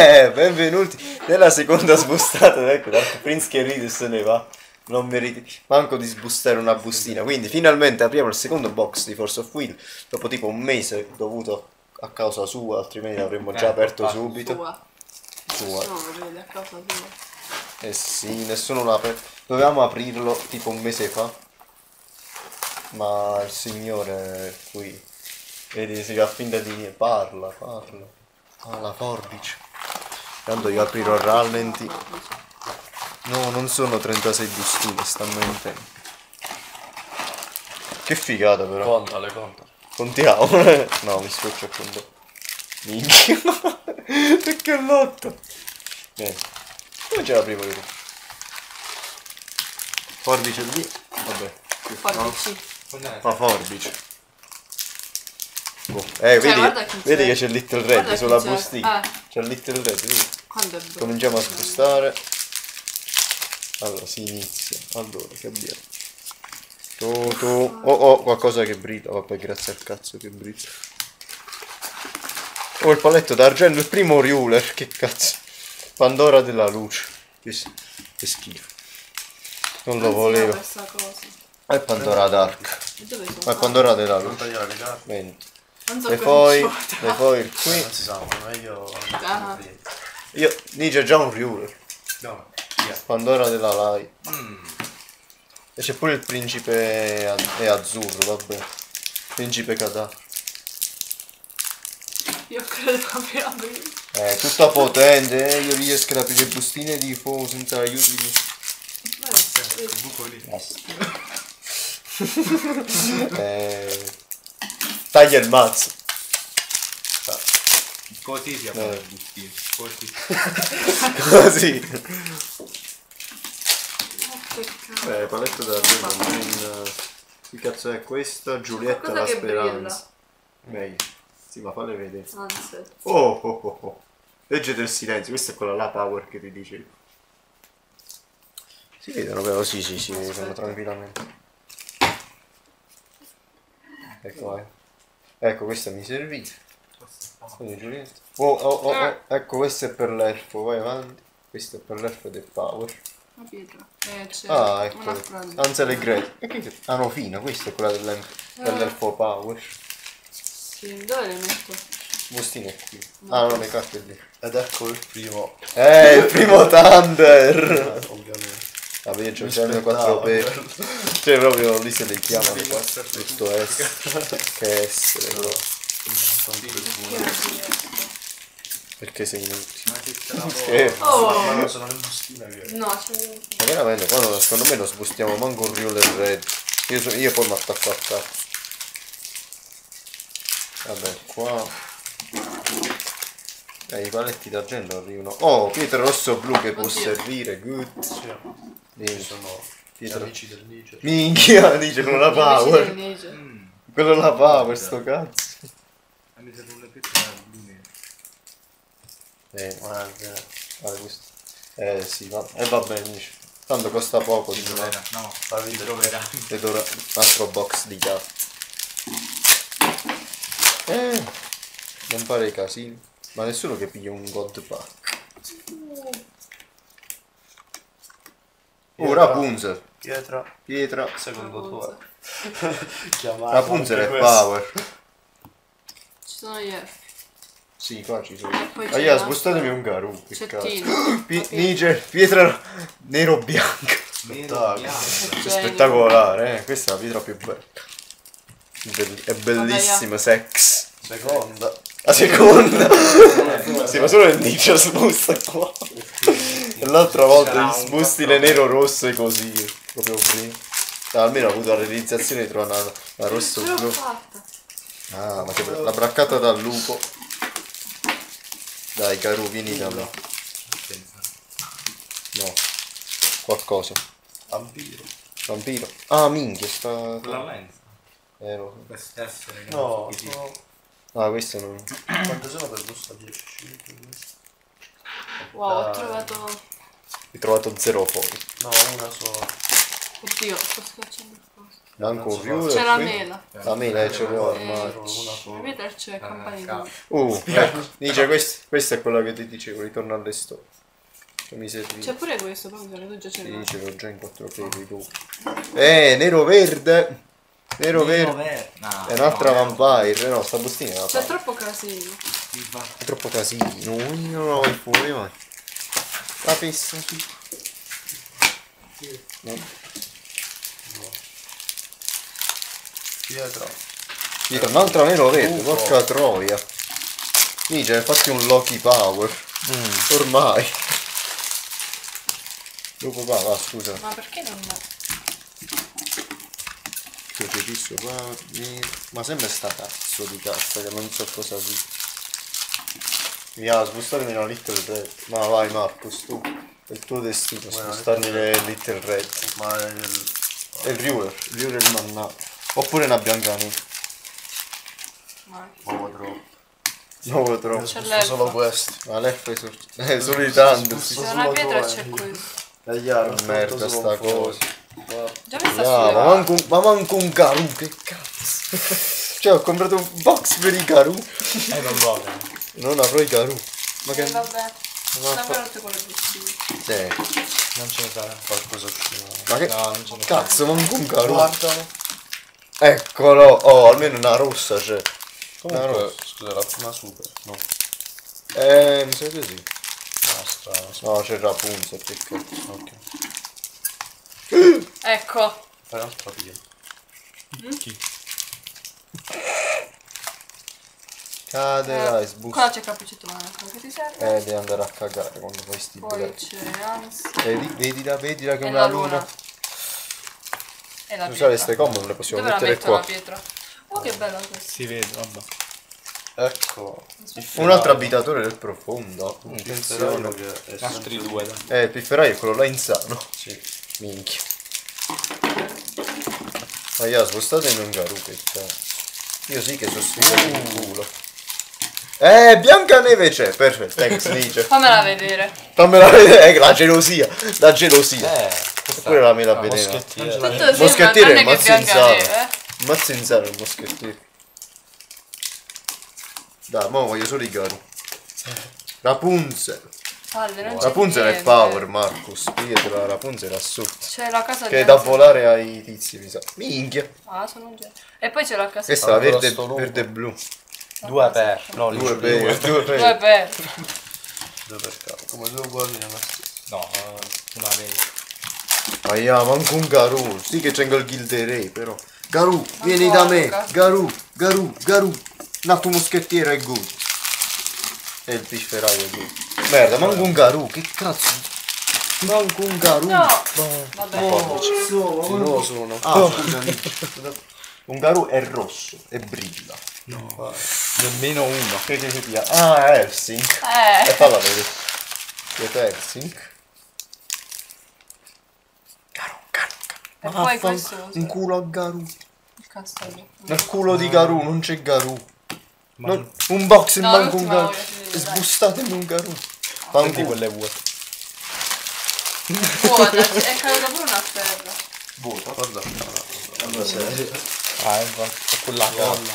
Eh, benvenuti nella seconda sbustata. Ecco, Dark Prince che ride se ne va. Non meriti manco di sbustare una bustina. Quindi finalmente apriamo il secondo box di Force of Will. Dopo tipo un mese dovuto a causa sua, altrimenti l'avremmo già Eh, aperto infatti. subito. Sua. Sua. No, lo a. Eh sì, nessuno l'ha aperto. Dovevamo aprirlo tipo un mese fa. Ma il signore è qui. Vedi, si fa finta di parla, parla. Ah, la forbice. Tanto io aprirò a rallenti. No, non sono 36 bustine, stanno in tempo. Che figata però. Contale, contale. Contiamo. no, mi scoccio a contare. Minchia. Perché lotto? Niente. Come ce l'aprivo io? Forbice lì. Vabbè. Forbici. Ma forbice. Boh. Eh, vedi, chi vedi c'è. che c'è il Little Red sulla bustina. Eh. C'è il Little Red, vedi? È. Cominciamo a spostare. Allora, si inizia. Allora, che abbiamo? Tu, tu. Oh, oh, qualcosa che brilla. Vabbè, grazie al cazzo che brilla. Oh, il paletto d'argento, il primo Ruler. Che cazzo. Pandora della luce. Che, che schifo. Non lo volevo. E Pandora Dark. Ma è Pandora della luce. tagliare le carte. Venti. Non so Le poi, le poi qui. Non si sa, ma meglio... Ah. Io, c'è già un Ruler. No. Via. Pandora della Light. Mm. E c'è pure il principe è azzurro, vabbè. Principe Kadar. Io credo che aprire. Eh, tutta potente, eh, io riesco ad aprire bustine di fuoco senza aiuto di... Il buco lì. Eh, taglia il mazzo. Così si Eh. apre il bustino. Così. Così. Che cazzo. Eh, paletto da in... Che cazzo è questo? Giulietta la speranza. Meglio. Sì, ma falle vedere. Anzi. Oh, oh, oh, oh. Leggete il silenzio, questa è quella là power che ti dicevo. Si vedono però? Sì, sì, si vedono tranquillamente. Ecco, eh. Ecco, questa mi serviva. Oh, oh, oh, oh. Ecco, questo è per l'elfo, vai avanti. Questo è per l'elfo del power. La pietra. Eh, c'è Ah, ecco. Ansel e Gretel. Ah no, fino, questa è quella dell'elfo dell'elfo power. Sì, dove le metto? Bustine qui. Ah no, le carte lì. Ed ecco il primo. Eh, il primo Thunder! Ovviamente. Vabbè, io c'ho già il mio 4 aspettavo, p Cioè, proprio lì se li chiamano Sì, qua. Questo S. Che essere, però. Perché sei inutile? Ma che Eh. Oh. Ma non sono le bustine che... No, c'è Ma veramente, quando secondo me non sbustiamo manco un Ruler Red. Io, so- io poi mi attacco a cazzo. Vabbè, qua. Eh, i paletti d'argento arrivano. Oh, pietra rosso blu che può Oddio. servire, good. Ci Niente. sono gli Pietra. amici del Niger. Minchia, dice quello la power. Mm. Quello la power, sto cazzo. E mi servono le pietre blu nere. Eh, guarda, guarda questo. Eh sì, va, eh, va bene, dice. Tanto costa poco, no? troverà. No, ti troverà. Vedo ora un altro box di chiavi. Eh, non fare casino. Ma nessuno che piglia un god pack. Oh, Pietra. Rapunzel. Pietra. Pietra. Secondo Rapunzel. tuo. Chiamata Rapunzel è questa. power. Ci sono gli elfi. Sì, qua ci sono. Ah, yeah, spostatemi un garu. Che C'è cazzo. Tino. Pi- Niger, pietra nero Che bianco. spettacolare, eh. Questa è la pietra più bella. Bell- è bellissima, sex. Seconda. La seconda. sì, ma solo il Nietzsche sbusta qua. E l'altra volta gli sbusti le nero rosso e così. Proprio prima. Ah, almeno ho avuto la realizzazione di trovare una, una rosso blu. Ah, ma che be- la braccata dal lupo. Dai, Caru, vieni da me. No. Qualcosa. Vampiro. Vampiro. Ah, minchia, sta. La lenza. Eh, lo so. Queste essere che No, così. Ah, questo non. Quante sono per busta 10? 5? Wow, ho trovato... Ho trovato zero poi. No, una sola. Oddio, sto schiacciando il posto. Non so viola. C'è la qui. mela. La mela e ce l'ho Eh, ormai. La pietra c'è campanile. Uh, ecco, dice quest- questa è quella che ti dicevo, ritorno alle storie. Mi. C'è pure questo, poi bisogna tu già ce Sì, l'hai. ce l'ho già in quattro peli tu. Eh, nero verde. Nero verde. È un'altra vampire. No, sta bustina è C'è troppo casino. È troppo casino. Io non la voglio fuori mai. La qui. No. Pietra. Dico, un'altra nero verde, porca troia. Dice, infatti un Loki Power. Ormai. Dopo va, va, scusa. Ma perché non... Crocifisso qua. mi- Ma sembra sta cazzo di cazzo che non so cosa sia. Via, spostarmi nella Little Red. Ma vai Marcus, tu. È il tuo destino, spostarmi nelle Little Red. Ma è il... È il Ruler, il Ruler il mannato. Oppure una bianca nera. Nuovo troppo. Nuovo troppo. C'è l'elfo. solo questo. Ma l'F è sor- eh, solo i tanti. C'è una pietra c'è questo. È chiaro, Merda solo sta cosa. Già mi sta Ya, ma manco, un- ma manco un Garou, che cazzo. cioè ho comprato un box per i Garou. Eh, non lo Non avrò i Garou. Ma che... Eh, vabbè. No, Sta fa- venuto con le bustine. Sì. Non ce ne sarà. Qualcosa uscirà. Ma che... No, non ce ne. Cazzo, manco un Garou. Guardalo. Eccolo. Oh, almeno una rossa c'è. Una Comunque, rossa. scusa, la prima super. No. Eh, mi sa così. Basta. No, c'è Rapunzel, che cazzo. Ok. Ecco. Fai un'altra pietra. Chi? Caderai, Eh, sbus. qua c'è cappuccetto. Che ti serve? Eh, devi andare a cagare quando fai sti Poi c'è ansia. Vedi, vedila, vedila che è una la luna. luna. E la Scusate, pietra. ste combo non le possiamo Dove la mettere qua. pietra? Oh che bella questa. Si vede, vabbè. Ecco. Un altro abitatore del profondo. Un Attenzione. che è Altri due. Eh, il pifferaio è quello là insano. Sì. Minchia. Ma io spostatemi un cazzo. Io sì che sono sfigato in culo. Eh, Biancaneve c'è, perfetto, thanks dice. Fammela vedere. Fammela vedere, eh, la gelosia, la gelosia. Eh, Eppure la mela Ah, vedeva. moschettiere. Il moschettiere. Biancaneve, eh. Mazzo insano il moschettiere. Dai, mo voglio solo i Garou. Rapunzel. Palle, non Rapunzel è power, Marcus. Pigliatela, Rapunzel è assurdo. C'è la casa Che è da volare ai tizi, mi sa. Minchia. Ah, sono già. E poi c'è la casa Questa è la verde, verde e blu. Due per. No, Due per, due Due per. per. Due per capo. Come due uguali nella stessa. No, eh, una vedi. Ma io manco un Garou. Sì che c'è il Gilderei, però. Garou, vieni da me. Garou, Garou, Garou. Un altro moschettiere è good. E il pifferaio è good. Merda, manco un Garou, che cazzo. Manco un Garou. No. Vabbè. Di nuovo sono. Ah, scusami. Un Garou è rosso e brilla. No. Nemmeno uno. Che che si pia? Ah, Helsing. E Eh. falla vedere. Siete Helsing? Garou, Garou, E Garou. poi questo cos'è? Un culo a Garou. Il castello. Nel culo di Garou non c'è Garou. Ma Non- un box e No, manco un l'ultima Garou. E dai. sbustatemi un Garou. prendi Fanculo. quelle vuote. Vuota, è caduta pure una terra. Vuota. Guarda. Guarda serio. Ah, infatti, quella colla.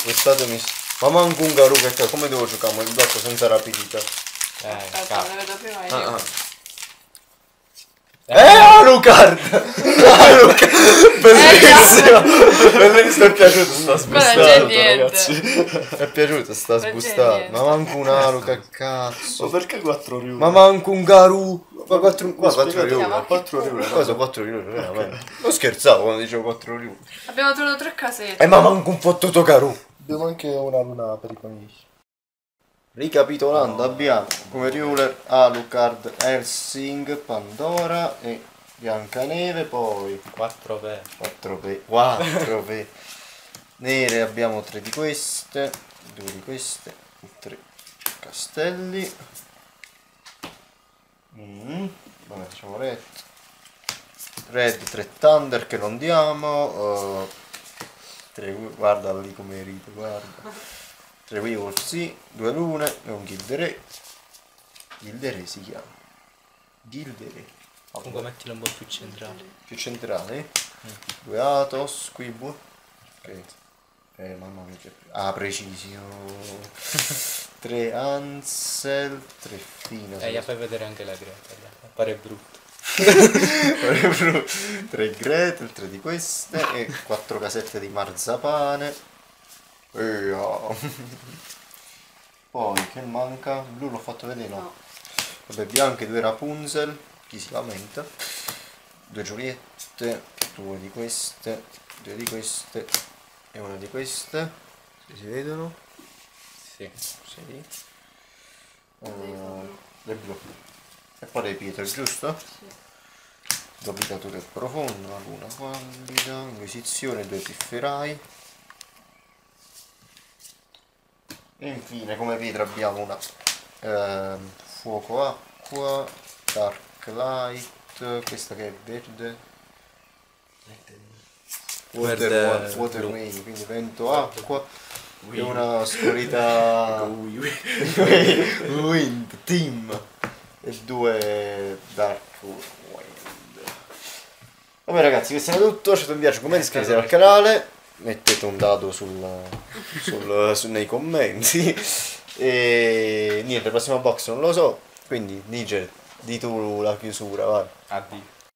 Sbustatemi. Ma manco un Garou che come devo giocare il blocco senza rapidità? Eh, Aspetta, ne vedo prima io. Ah, ah. Eh, Alucard! Alucard! Bellissimo! Bellissimo, è piaciuto sta niente. ragazzi. È piaciuto sta niente. Ma manco un Alucard, Ma cazzo. perché 4 riuni? Ma manco un Garou. Ma 4 Ma quattro spiegate, euro. ma 4 riuni. Cosa 4 euro? Veramente. Non scherzavo quando dicevo 4 euro. Abbiamo trovato tre casette. Eh ma manco un fottuto Garou. Abbiamo anche una luna per i conigli. Ricapitolando abbiamo come ruler Alucard, Helsing, Pandora e Biancaneve, poi 4 per. 4 pe 4 pe nere abbiamo 3 di queste 2 di queste 3 castelli. Mm. vabbè facciamo red. Red 3 thunder che non diamo 3 guarda lì come ride guarda. 3 Weewolf sì 2 lune e un Gildere Gildere si chiama. Gildere Comunque mettilo un po' più centrale. più centrale Due Atos, Quibu. Ok. Eh, mamma mia che... Ah, precisio. tre Ansel, tre Fina. Eh, gli fai vedere anche la Greta, gli appare brutto. 3 Gretel, 3 di queste e 4 casette di marzapane. E, oh. Poi che manca? Blu l'ho fatto vedere, no? No. Vabbè, bianche, due Rapunzel, chi si lamenta. Due Giuliette, due di queste, due di queste e una di queste. Se si vedono? Sì. Sì. Uh, le blu. E poi le pietre, giusto? Sì. Dobitatore profondo, una luna pallida, inquisizione, due pifferai. E infine come pietra abbiamo una ehm, fuoco acqua, dark light, questa che è verde. Water, water wave, quindi vento acqua e una oscurità. Wind team. E due dark wind. Vabbè ragazzi questo è tutto. Ci vi piace commenti iscrivetevi al canale mettete un dado sul, sul- su- nei commenti. E niente la prossima box non lo so quindi Niger di tu la chiusura vai Addio.